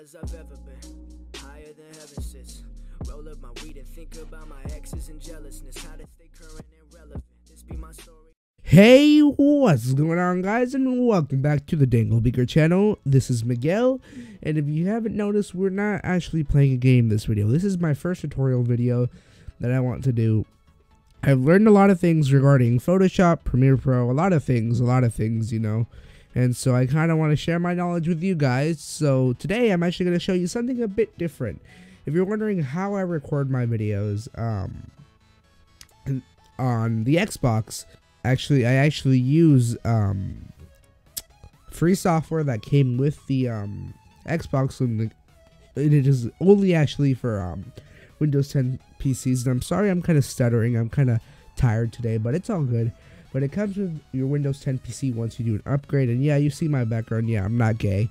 as I've ever been. Higher than heaven sits. Roll up my weed and think about my exes and jealousness. How to stay current and relevant. This be my story. Hey, what's going on, guys, and welcome back to the Dangle Beaker channel. This is Miguel, and if you haven't noticed, we're not actually playing a game this video. This is my first tutorial video that I want to do. I've learned a lot of things regarding Photoshop, Premiere Pro, a lot of things, a lot of things, you know. And so I kind of want to share my knowledge with you guys. So today I'm actually going to show you something a bit different. If you're wondering how I record my videos um, on the Xbox, actually I actually use um, free software that came with the um, Xbox and it is only actually for um, Windows 10 PCs. And I'm sorry I'm kind of stuttering. I'm kind of tired today, but it's all good. But it comes with your Windows 10 PC once you do an upgrade. And yeah, you see my background. Yeah, I'm not gay.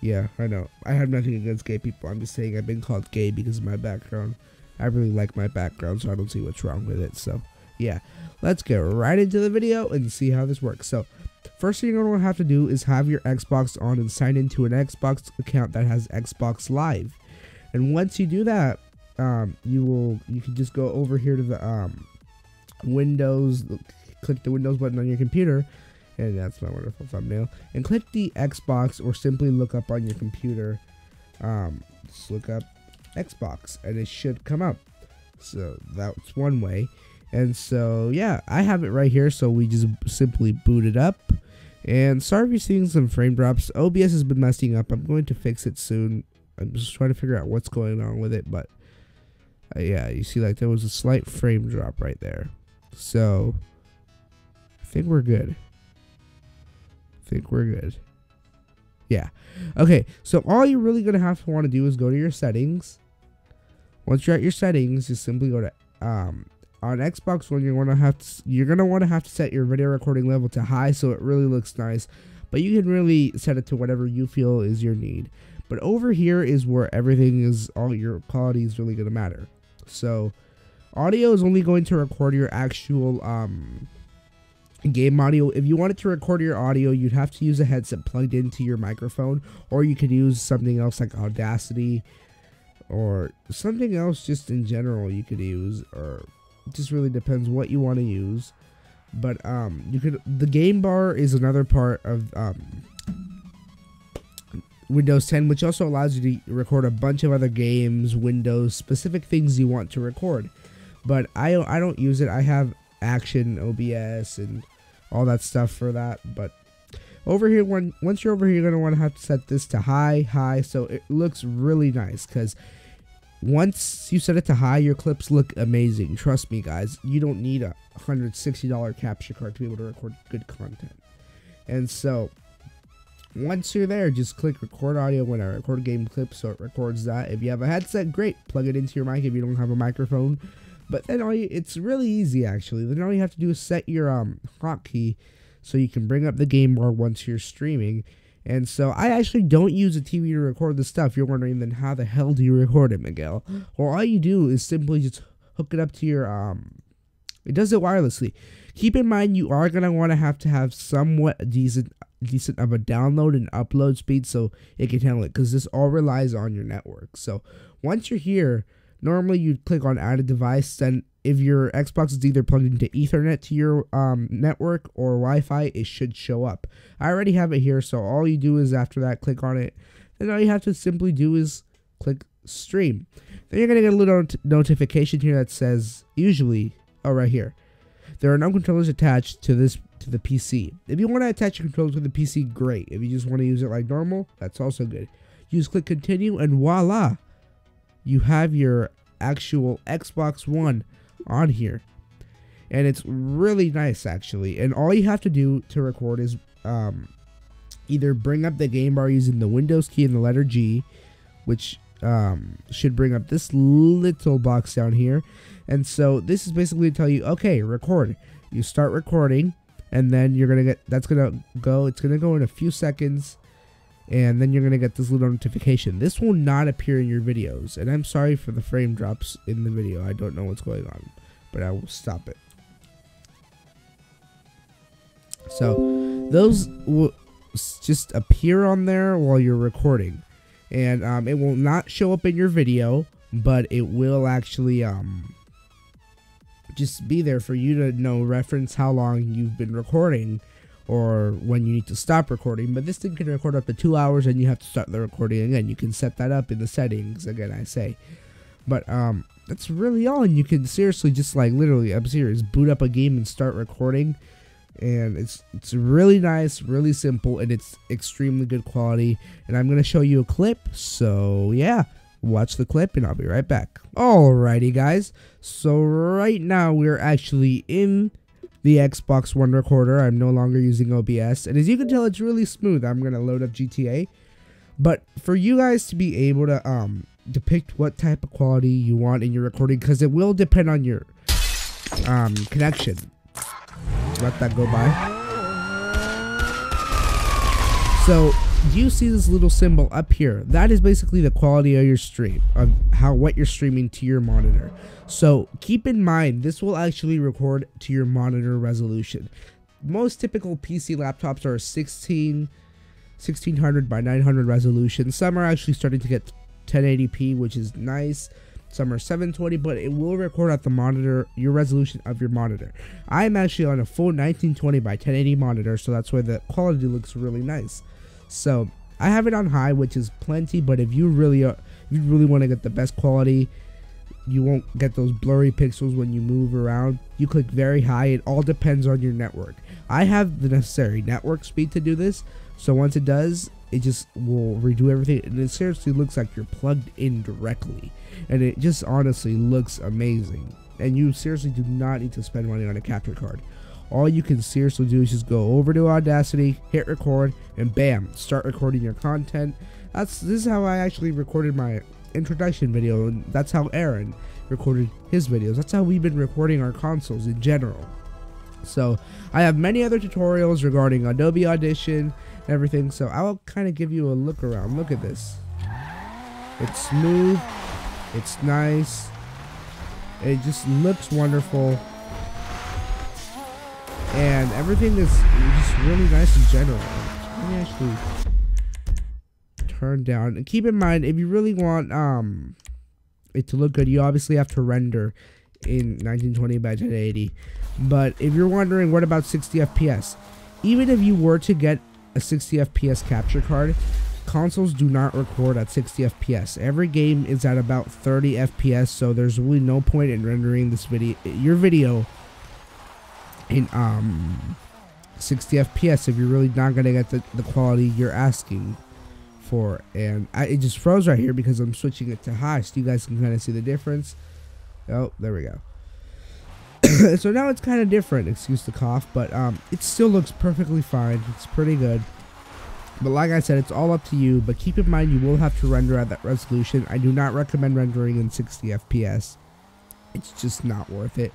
Yeah, I know. I have nothing against gay people. I'm just saying I've been called gay because of my background. I really like my background, so I don't see what's wrong with it. So, yeah. Let's get right into the video and see how this works. So, first thing you're going to have to do is have your Xbox on and sign into an Xbox account that has Xbox Live. And once you do that, um, you will you can just go over here to the um, Windows, click the Windows button on your computer, and that's my wonderful thumbnail. And click the Xbox, or simply look up on your computer. Um, just look up Xbox, and it should come up. So that's one way. And so yeah, I have it right here. So we just simply boot it up. And sorry if you're seeing some frame drops. OBS has been messing up. I'm going to fix it soon. I'm just trying to figure out what's going on with it, but uh, yeah, you see like there was a slight frame drop right there. So think we're good. I think we're good. Yeah. Okay, so all you're really gonna have to want to do is go to your settings. Once you're at your settings, just simply go to um on Xbox One. You're gonna have to you're gonna want to have to set your video recording level to high so it really looks nice. But you can really set it to whatever you feel is your need. But over here is where everything is all your quality is really gonna matter. So audio is only going to record your actual um, game audio. If you wanted to record your audio, you'd have to use a headset plugged into your microphone, or you could use something else like Audacity or something else just in general you could use or just really depends what you want to use but um you could the game bar is another part of um Windows 10, which also allows you to record a bunch of other games, Windows specific things you want to record. But I I don't use it. I have Action, OBS, and all that stuff for that. But over here, when once you're over here, you're gonna want to have to set this to high, high, so it looks really nice. Cause once you set it to high, your clips look amazing. Trust me, guys. You don't need a $160 capture card to be able to record good content. And so once you're there, just click record audio when I record game clips, so it records that. If you have a headset, great, plug it into your mic if you don't have a microphone. But then all you, it's really easy actually. Then all you have to do is set your um hotkey so you can bring up the game bar once you're streaming. And so I actually don't use a TV to record this stuff. You're wondering then how the hell do you record it, Miguel? Well, all you do is simply just hook it up to your um. It does it wirelessly. Keep in mind you are gonna want to have to have somewhat decent decent of a download and upload speed so it can handle it because this all relies on your network. So once you're here, normally you'd click on add a device. Then if your Xbox is either plugged into Ethernet to your um, network or Wi-Fi, it should show up. I already have it here, so all you do is after that click on it. Then all you have to simply do is click stream. Then you're gonna get a little not notification here that says usually, oh right here, there are no controllers attached to this to the PC. If you want to attach your controllers to the PC, great. If you just want to use it like normal, that's also good. You just click continue and voila, you have your actual Xbox One on here. And it's really nice actually. And all you have to do to record is um, either bring up the game bar using the Windows key and the letter G, which um, should bring up this little box down here. And so this is basically to tell you, okay, record. You start recording and then you're gonna get that's gonna go it's gonna go in a few seconds and then you're gonna get this little notification. This will not appear in your videos and i'm sorry for the frame drops in the video. I don't know what's going on but i will stop it. So those will just appear on there while you're recording. And um, it will not show up in your video, but it will actually um, just be there for you to know reference how long you've been recording or when you need to stop recording. But this thing can record up to two hours and you have to start the recording again. You can set that up in the settings again, I say. But um, that's really all. And you can seriously just like literally, I'm serious, boot up a game and start recording. And it's it's really nice, really simple, and it's extremely good quality. And I'm gonna show you a clip. So yeah, watch the clip and I'll be right back. Alrighty guys, so right now we're actually in the Xbox One recorder. I'm no longer using OBS, and as you can tell, it's really smooth. I'm gonna load up GTA, but for you guys to be able to um depict what type of quality you want in your recording, because it will depend on your um connection. Let that go by. So you see this little symbol up here? That is basically the quality of your stream, of how what you're streaming to your monitor. So keep in mind, this will actually record to your monitor resolution. Most typical PC laptops are 16, 1600 by 900 resolution. Some are actually starting to get 1080p, which is nice. Some are 720, but it will record at the monitor, your resolution of your monitor. I'm actually on a full 1920 by 1080 monitor, so that's why the quality looks really nice. So I have it on high, which is plenty. But if you really are, you really want to get the best quality, you won't get those blurry pixels when you move around. You click very high. It all depends on your network. I have the necessary network speed to do this. So once it does, it just will redo everything. And it seriously looks like you're plugged in directly. And it just honestly looks amazing. And you seriously do not need to spend money on a capture card all you can seriously do is just go over to Audacity, hit record, and bam, start recording your content. That's this is how I actually recorded my introduction video, and that's how Aaron recorded his videos. That's how we've been recording our consoles in general. So I have many other tutorials regarding Adobe Audition and everything. So I'll kind of give you a look around. Look at this. It's smooth. It's nice. It just looks wonderful and everything is just really nice in general. Let me actually turn down. And keep in mind, if you really want um it to look good, you obviously have to render in 1920 by 1080. But if you're wondering, what about 60 FPS? Even if you were to get a 60 FPS capture card, consoles do not record at 60 FPS. Every game is at about 30 FPS, so there's really no point in rendering this video, your video in um 60 FPS if you're really not gonna get the, the quality you're asking for. And I, it just froze right here because I'm switching it to high so you guys can kind of see the difference. Oh there we go. So now it's kind of different excuse the cough but um it still looks perfectly fine. It's pretty good. But like I said it's all up to you but keep in mind you will have to render at that resolution. I do not recommend rendering in 60 FPS it's just not worth it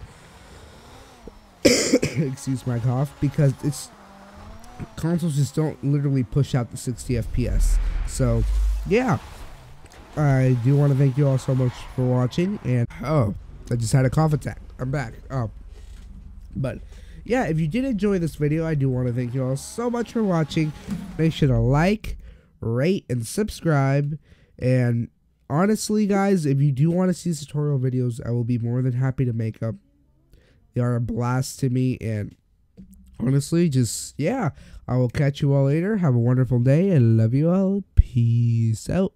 excuse my cough, because it's consoles just don't literally push out the 60 FPS. So, yeah. I do want to thank you all so much for watching. And, oh, I just had a cough attack. I'm back. Oh. But, yeah, if you did enjoy this video, I do want to thank you all so much for watching. Make sure to like, rate, and subscribe. And, honestly, guys, if you do want to see tutorial videos, I will be more than happy to make up they are a blast to me. And honestly, just, yeah, I will catch you all later. Have a wonderful day and love you all. Peace out.